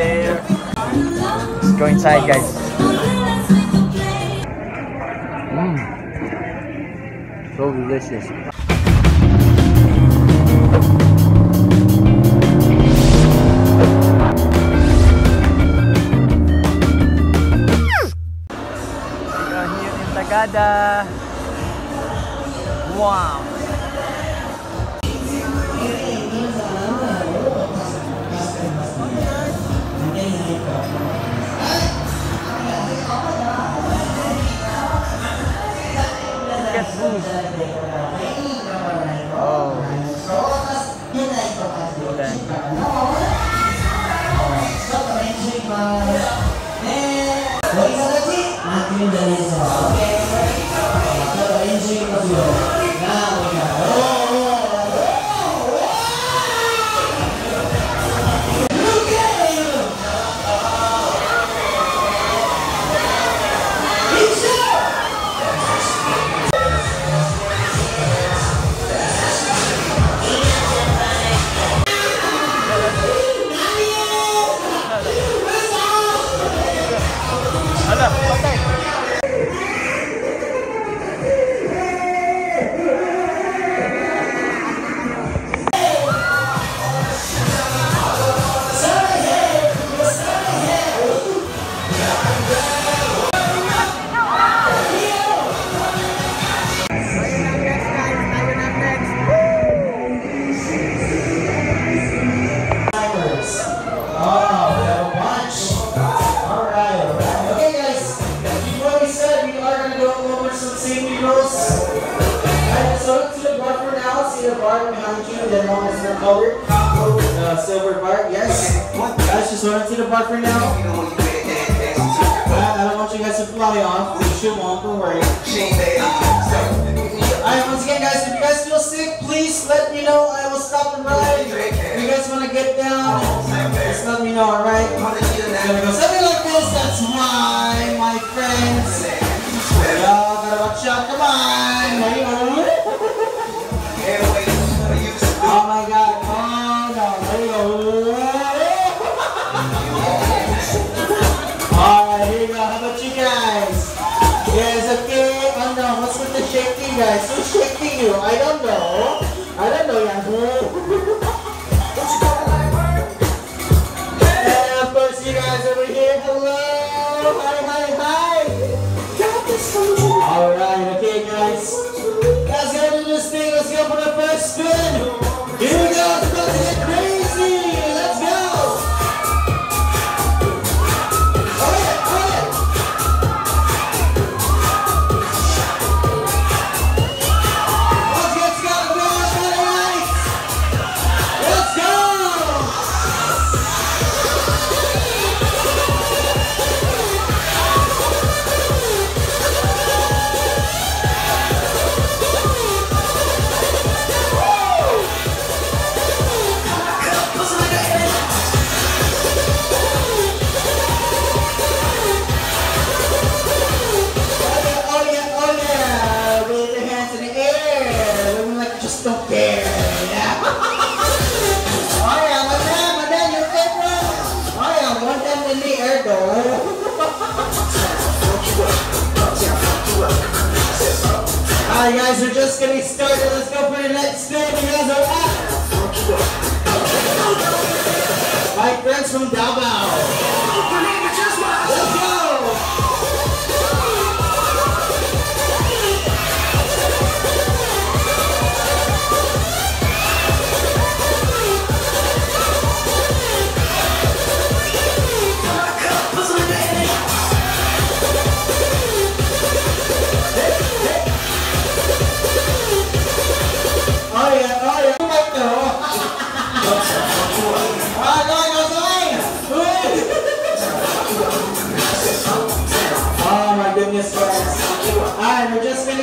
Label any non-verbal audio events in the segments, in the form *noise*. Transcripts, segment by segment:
there. Let's go inside, guys. Mmm. So delicious. Tagada. Wow. please let me know. I will stop and ride. You guys want to get down? Just let me know, alright? Six. standing as a rock. My friends from Davao.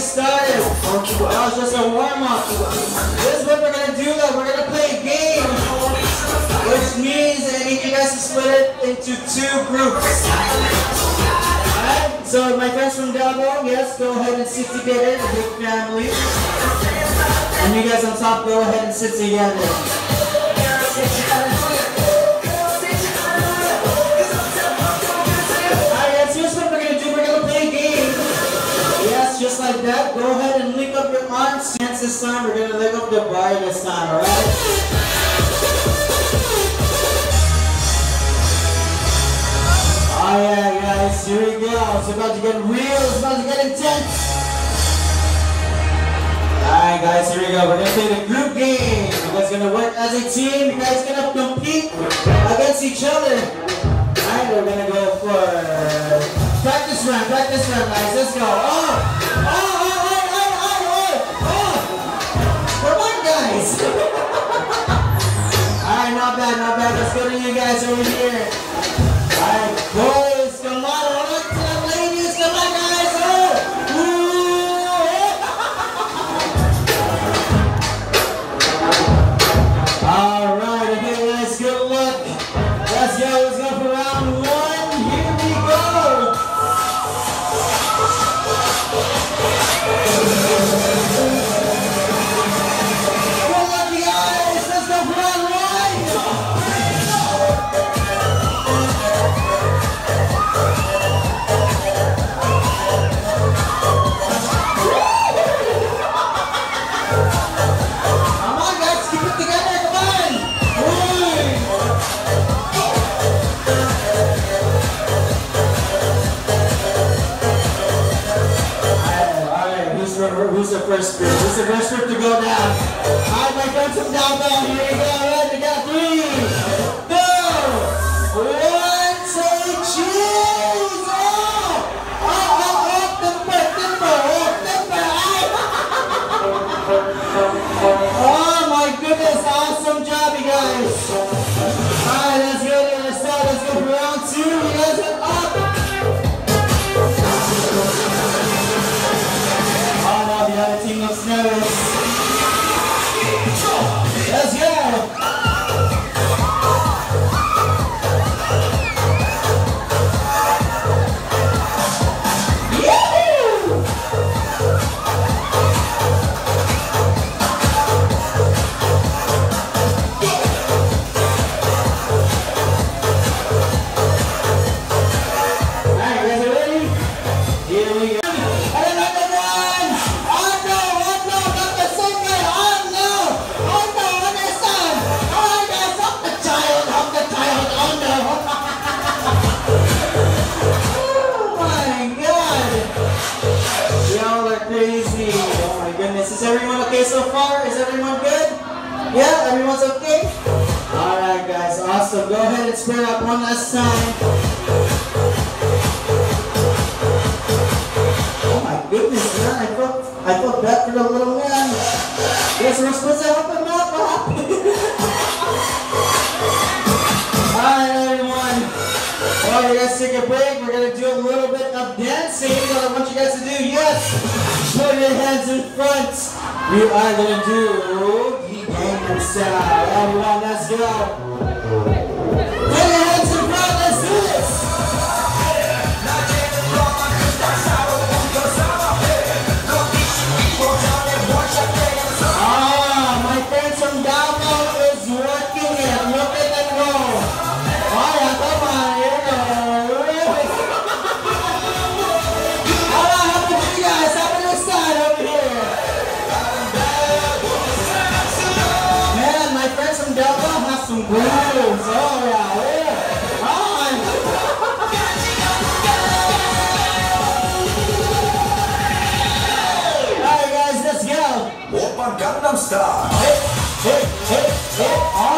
started. That was just a warm up. This is what we're gonna do though. We're gonna play a game. Which means that I need you guys to split it into two groups. Alright, so my friends from Davao, yes, go ahead and sit together, big family. And you guys on top, go ahead and sit together. Like that, go ahead and lick up your arms. Chance this time, we're gonna lick up the bar this time, alright? Oh yeah, guys, here we go. It's about to get real, it's about to get intense. Alright guys, here we go. We're gonna play the group game. You guys gonna work as a team. You guys gonna compete against each other. Alright, we're gonna go for practice round, practice round, guys. Let's go. Oh, oh, go to you guys over here. First group? Who's the first group to go down? Alright, my friends from down there, here we go. Guys, awesome. Go ahead and spread out one last time. Oh my goodness, man. I felt, I felt bad for the little man. Yes, we're supposed to help him out. Happened? *laughs* Alright, everyone. Well, we're going to take a break. We're going to do a little bit of dancing. What I want you guys to do, yes, put your hands in front. We are going to do Gangnam. Everyone, let's go. on Gangnam Style. Hey, hey, hey, hey.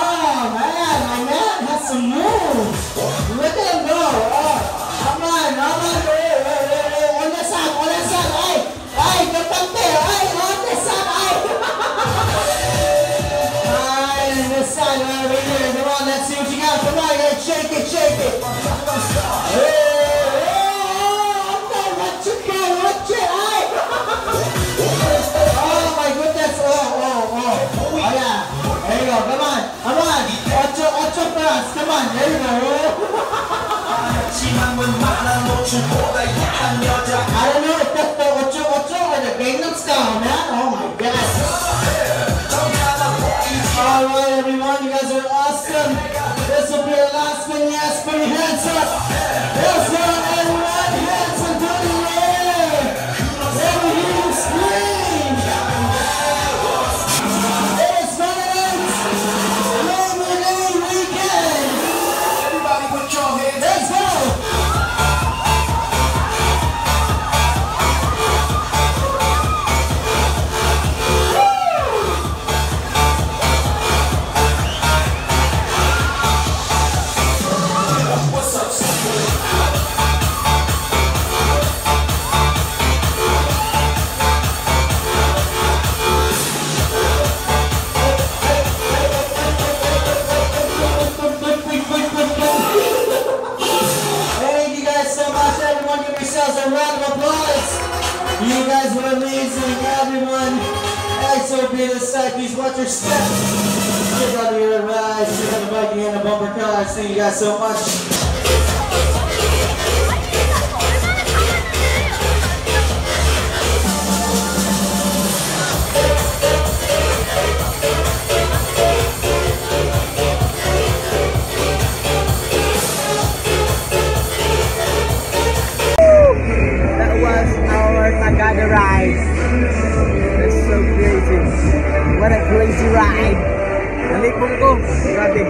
go. Come on. Come on. Watch, ocho plus. Come on. There you go. *laughs* I don't know that's the ocho, ocho or the Gangnam style, man. Oh my god. Alright everyone, you guys are awesome. This will be our last one. Yes, put your hands up. Yes, sir. Everyone. I'm so good. Please watch your steps. Check out your rides, check out the biking and the bumper cars. Thank you guys so much. That was our Tagada ride. Crazy. What a crazy ride. Nalipong ko. Grabe.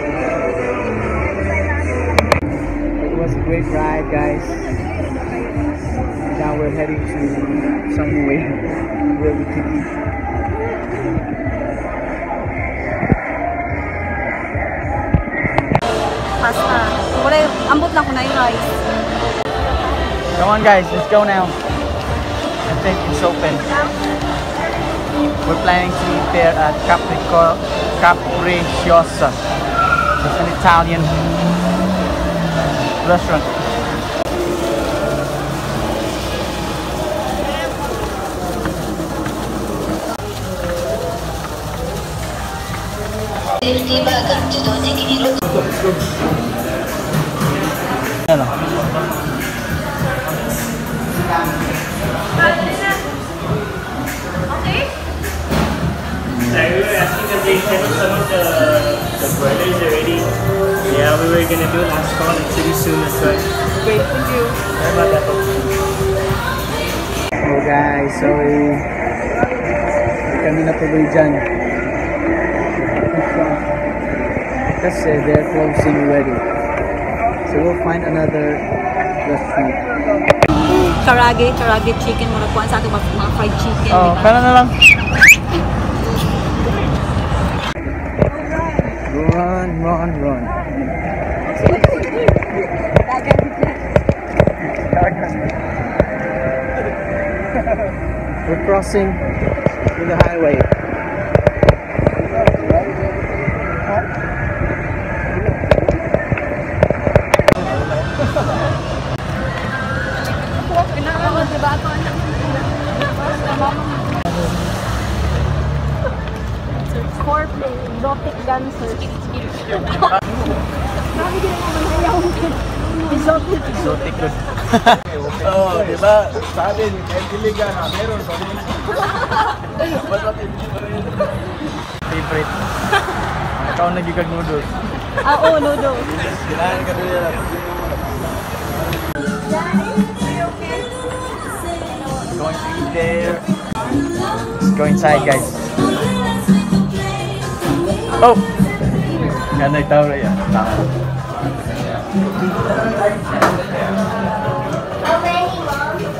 It was a great ride, guys. Now we're heading to somewhere where we can eat. Pasta. Wala, ambot lang ko na yung rice. Come on, guys. Let's go now. I think it's open. We're planning to eat there at Caprico, Capricciosa. It's an Italian restaurant. Ano? Like we were asking they us some of the, the broilers already. Yeah, we were gonna do last call and see you soon. That's why. Great, thank you. Sorry about that. Oh guys, kami natuloy dyan. Kasi they're closing already. So we'll find another restaurant. Karage, karage chicken. Muna kuhan sa ating mga, mga fried chicken. Oh, kaya na lang. Run, run, run. We're crossing in the highway. Oo, di ba? Sa atin, kahit iliga na, meron pa rin. Basta Favorite. Ikaw nagigag noodles. Ah, oo, noodle. kinain ka rin yan. Going to eat there. Let's go inside, guys. Oh! Yan ay tao yan. Tama.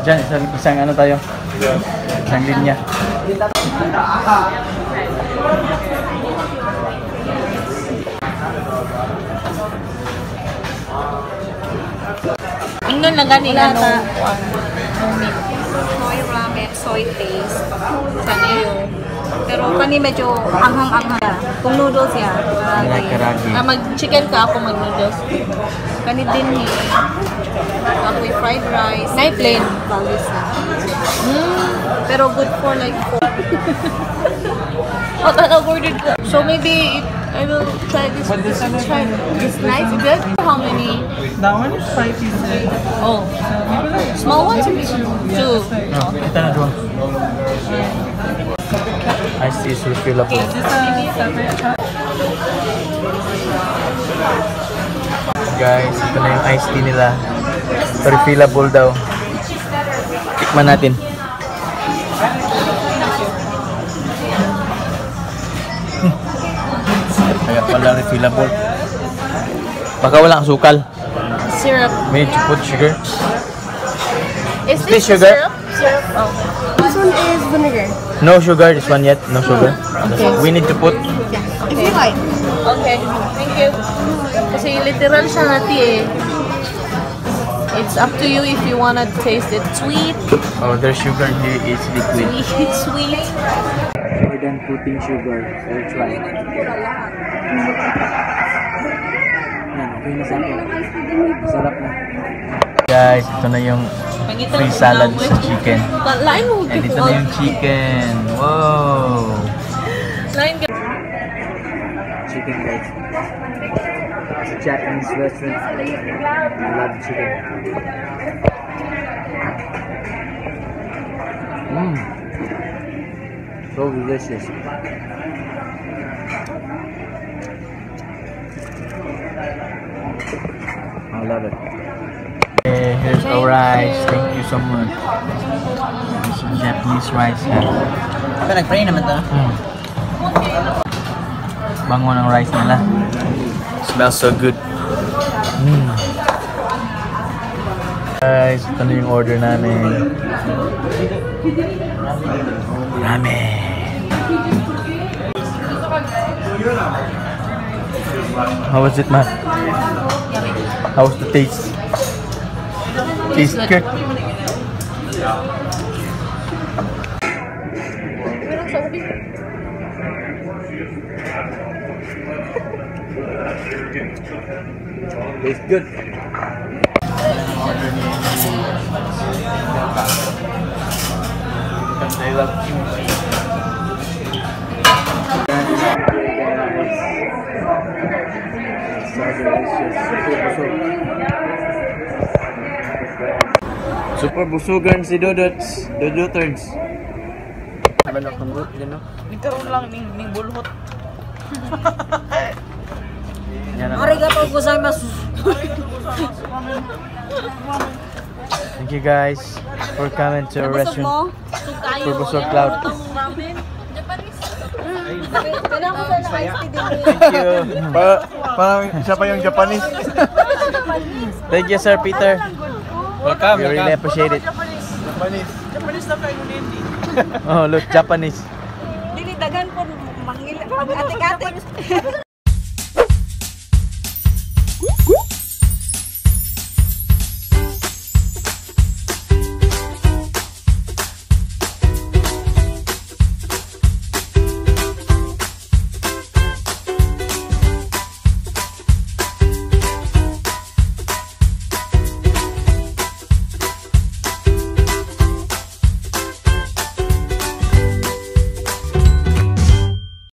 Diyan, isang, isang ano tayo? Isang linya. Ingnon lang gani ano. Soy ramen, soy paste. Sanayo. Pero kani medyo anghang-anghang. Kung noodles ya. Karage. Ah, mag-chicken ka ako mag-noodles. Kani din ni. Ako yung fried rice. Nay plain. Valis na. Mm, pero good for like four. oh, that ordered ko. So maybe it, I will try this. this, try this nice. Good. How many? That one is five pieces. Oh, small ones or big ones? Two. No, ito na doon. Ice tea is refillable. Is this a separate cup? Guys, ito na yung iced tea nila. Refillable daw. Tikman natin. *laughs* Kaya pala refillable. Baka walang sukal. Syrup. May you put sugar? Is this sugar? syrup? Syrup. Oh. This one is vinegar. No sugar, this one yet. No sugar. Okay. We need to put. Yeah. If you like. Okay. Thank you. Kasi literal siya na tea eh. It's up to you if you wanna taste it sweet, Oh, there's sugar here. It's liquid. sweet, *laughs* sweet. So we're done putting sugar. So we'll try. Yan, okay na sa akin. Sarap na. Guys, ito na yung free salad sa chicken. Lain mo. And ito na yung chicken. Wow! Chicken guys. It's a Japanese restaurant. I love chicken. Mmm. So delicious. I love it. Our rice. Thank you so much. This is Japanese rice. Ha? Pero nag-pray naman to. Mm. Bango ng rice nila. Smells so good. Mm. Guys, na yung order namin. Ramen. How was it, ma? How was the taste? Taste good. It's good. They love kimchi. Super busugan si Dodots. Dodoturns. Balak ng root, gano? Nagkaroon lang ning ning bulhot. Arigatou gozaimasu. Thank you guys for coming to our restaurant. For Busog Cloud. Kailangan ko sana ice tea din. Thank you. Para, parang isa pa yung Japanese. Thank you, Sir Peter. Welcome, We really appreciate it. Japanese. Japanese na kayo din. Oh, look, Japanese. Dili dagan po mangil. Atik-atik.